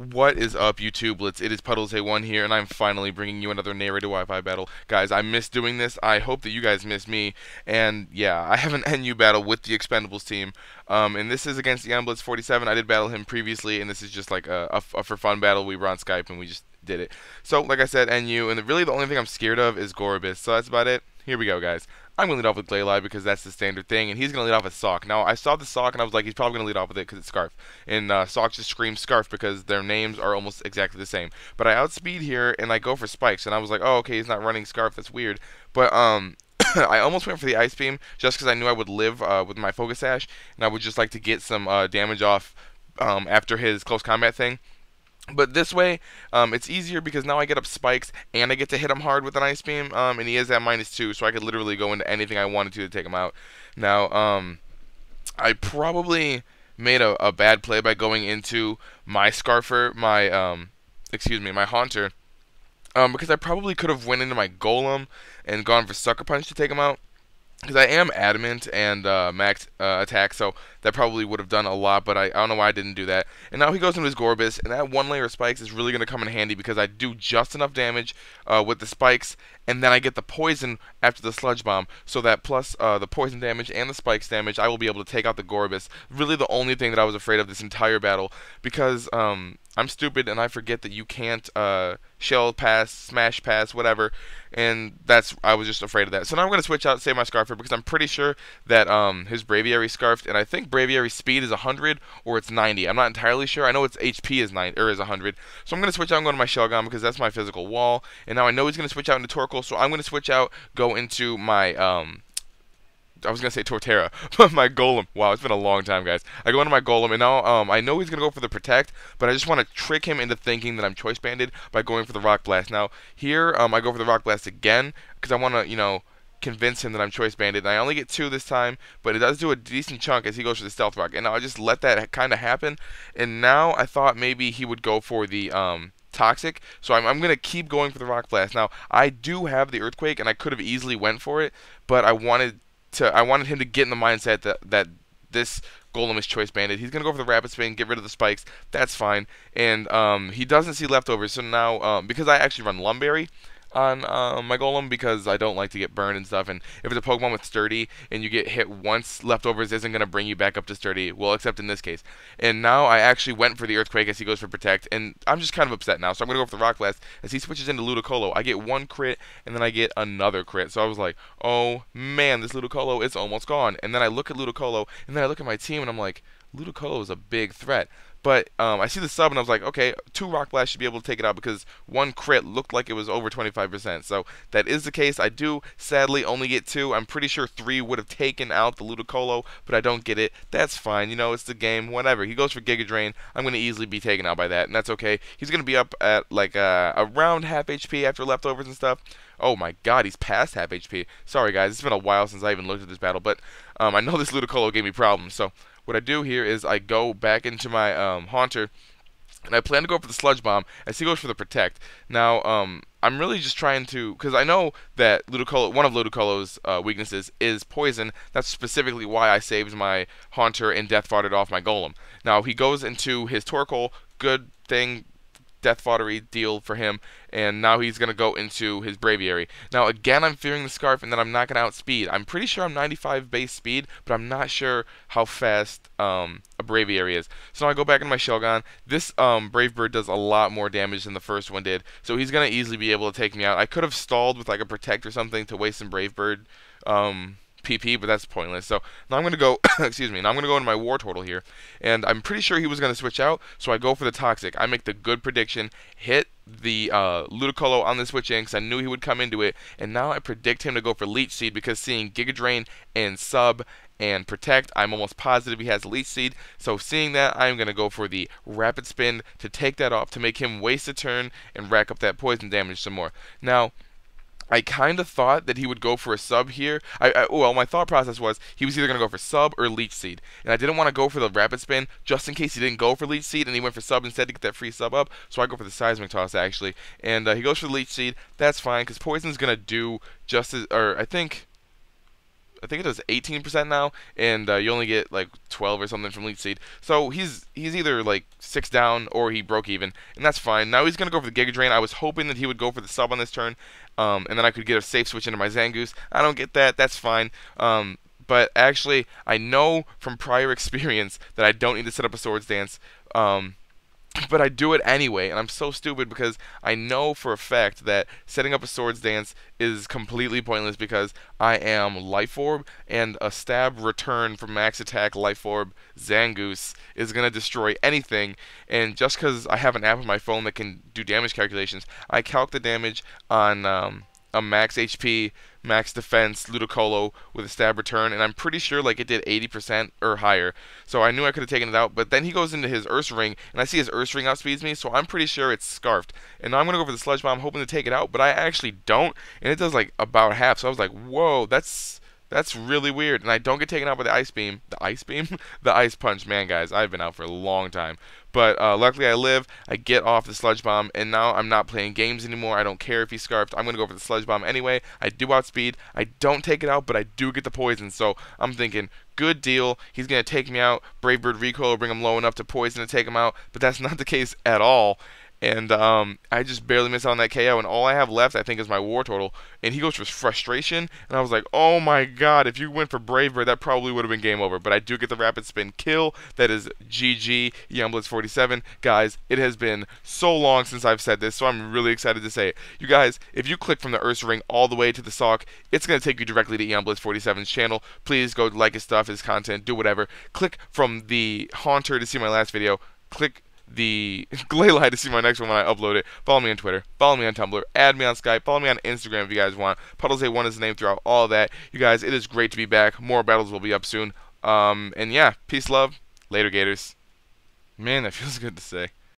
What is up, YouTubelettes? It is PuddlesA1 here, and I'm finally bringing you another narrated Wi-Fi battle. Guys, I miss doing this. I hope that you guys miss me. And yeah, I have an NU battle with the Expendables team. Um, and this is against the Blitz 47. I did battle him previously, and this is just like a, a, a for fun battle. We were on Skype, and we just did it. So, like I said, NU, and the, really the only thing I'm scared of is Gorebyss. So that's about it. Here we go, guys. I'm going to lead off with Glalie because that's the standard thing, and he's going to lead off with Sawk. Now, I saw the Sawk, and I was like, he's probably going to lead off with it because it's Scarf. And uh, Sawk just screams Scarf because their names are almost exactly the same. But I outspeed here, and I go for Spikes, and I was like, oh, okay, he's not running Scarf. That's weird. But, um... I almost went for the Ice Beam just because I knew I would live uh, with my Focus Sash, and I would just like to get some uh, damage off um, after his close combat thing. But this way, um, it's easier because now I get up spikes and I get to hit him hard with an ice beam. Um, and he is at minus two, so I could literally go into anything I wanted to to take him out. Now, um, I probably made a, a, bad play by going into my Scarfer, my um, excuse me, my Haunter, um, because I probably could have went into my Golem and gone for Sucker Punch to take him out because I am adamant and uh, max uh, attack, so that probably would have done a lot, but I, I don't know why I didn't do that. And now he goes into his Gorebyss, and that one layer of spikes is really going to come in handy because I do just enough damage uh, with the spikes, and then I get the poison after the Sludge Bomb, so that plus uh, the poison damage and the spikes damage, I will be able to take out the Gorebyss. Really the only thing that I was afraid of this entire battle, because um, I'm stupid and I forget that you can't uh, shell pass, smash pass, whatever, and that's I was just afraid of that. So now I'm going to switch out, save my Scarfer, because I'm pretty sure that um, his Braviary scarfed, and I think Braviary speed is 100 or it's 90. I'm not entirely sure. I know its HP is 9 or is 100. So I'm going to switch out and go to my Shelgon because that's my physical wall. And now I know he's going to switch out into Torkoal, so I'm going to switch out, go into my um, I was gonna say Torterra, but my Golem. Wow, it's been a long time, guys. I go into my Golem, and now um, I know he's gonna go for the Protect, but I just want to trick him into thinking that I'm Choice Banded by going for the Rock Blast. Now here, um, I go for the Rock Blast again because I want to, you know, convince him that I'm Choice Banded. And I only get two this time, but it does do a decent chunk as he goes for the Stealth Rock. And I just let that kind of happen. And now I thought maybe he would go for the um, Toxic. So I'm, I'm going to keep going for the Rock Blast. Now, I do have the Earthquake, and I could have easily went for it, but I wanted to I wanted him to get in the mindset that, that this Golem is choice banded. He's gonna go for the rapid spin, get rid of the spikes. That's fine. And um, he doesn't see leftovers. So now um, because I actually run Lum Berry, on uh, my golem because I don't like to get burned and stuff. And if it's a Pokemon with sturdy and you get hit once, leftovers isn't going to bring you back up to sturdy. Well, except in this case. And now I actually went for the Earthquake as he goes for Protect. And I'm just kind of upset now. So I'm going to go for the Rock Blast as he switches into Ludicolo. I get one crit and then I get another crit. So I was like, oh man, this Ludicolo is almost gone. And then I look at Ludicolo and then I look at my team and I'm like, Ludicolo is a big threat. But um, I see the sub and I was like, okay, two Rock Blast should be able to take it out because one crit looked like it was over 25%. So that is the case. I do sadly only get two. I'm pretty sure three would have taken out the Ludicolo, but I don't get it. That's fine. You know, it's the game. Whatever. He goes for Giga Drain. I'm going to easily be taken out by that, and that's okay. He's going to be up at like uh, around half HP after leftovers and stuff. Oh my god, he's past half HP. Sorry guys, it's been a while since I even looked at this battle, but um, I know this Ludicolo gave me problems, so what I do here is I go back into my um, Haunter, and I plan to go for the Sludge Bomb as he goes for the Protect. Now, um, I'm really just trying to, because I know that Ludicolo, one of Ludicolo's uh, weaknesses is poison. That's specifically why I saved my Haunter and Death Foddered off my Golem. Now, he goes into his Torkoal, good thing, death foddery deal for him, and now he's going to go into his Braviary. Now, again, I'm fearing the Scarf and that I'm not going to outspeed. I'm pretty sure I'm 95 base speed, but I'm not sure how fast um, a Braviary is. So now I go back into my Shelgon. This um, Brave Bird does a lot more damage than the first one did, so he's going to easily be able to take me out. I could have stalled with like a Protect or something to waste some Brave Bird. Um, PP, but that's pointless. So now I'm going to go, excuse me, now I'm going to go into my Wartortle here, and I'm pretty sure he was going to switch out, so I go for the Toxic. I make the good prediction, hit the uh, Ludicolo on the switch in because I knew he would come into it, and now I predict him to go for Leech Seed because seeing Giga Drain and Sub and Protect, I'm almost positive he has Leech Seed. So seeing that, I'm going to go for the Rapid Spin to take that off to make him waste a turn and rack up that poison damage some more. Now, I kind of thought that he would go for a sub here. I, I, well, my thought process was he was either going to go for sub or leech seed, and I didn't want to go for the rapid spin just in case he didn't go for leech seed and he went for sub instead to get that free sub up. So I go for the seismic toss actually, and uh, he goes for the leech seed. That's fine because poison's going to do just as, or I think I think it does 18% now, and uh, you only get like 12 or something from Leech Seed. So he's he's either like six down or he broke even, and that's fine. Now he's gonna go for the Giga Drain. I was hoping that he would go for the sub on this turn, um, and then I could get a safe switch into my Zangoose. I don't get that. That's fine. Um, but actually, I know from prior experience that I don't need to set up a Swords Dance. Um, but I do it anyway, and I'm so stupid because I know for a fact that setting up a swords dance is completely pointless because I am Life Orb, and a stab return from max attack Life Orb Zangoose is going to destroy anything, and just because I have an app on my phone that can do damage calculations, I calc the damage on um, a max HP, max defense Ludicolo with a stab return, and I'm pretty sure like it did 80% or higher. So I knew I could have taken it out, but then he goes into his Earth Ursaring, and I see his Earth Ursaring outspeeds me, so I'm pretty sure it's Scarfed. And now I'm going to go for the Sludge Bomb, hoping to take it out, but I actually don't, and it does like about half, so I was like, whoa, that's that's really weird. And I don't get taken out by the ice beam. The ice beam? the ice punch. Man, guys, I've been out for a long time. But uh, luckily I live. I get off the sludge bomb. And now I'm not playing games anymore. I don't care if he's scarfed. I'm going to go for the sludge bomb anyway. I do outspeed. I don't take it out, but I do get the poison. So I'm thinking, good deal. He's going to take me out. Brave Bird recoil bring him low enough to poison to take him out. But that's not the case at all and um, I just barely missed out on that KO. And all I have left, I think, is my Wartortle. And he goes for frustration, and I was like, "Oh my God! If you went for Brave Bird, that probably would have been game over." But I do get the rapid spin kill. That is GG Blitz 47, guys. It has been so long since I've said this, so I'm really excited to say it. You guys, if you click from the Ursaring all the way to the Sawk, it's gonna take you directly to Blitz 47's channel. Please go like his stuff, his content, do whatever. Click from the Haunter to see my last video. Click the Glalie to see my next one when I upload it. Follow me on Twitter. Follow me on Tumblr. Add me on Skype. Follow me on Instagram if you guys want. Puddles A1 is the name throughout all that. You guys, it is great to be back. More battles will be up soon. Um, and yeah, peace, love. Later, Gators. Man, that feels good to say.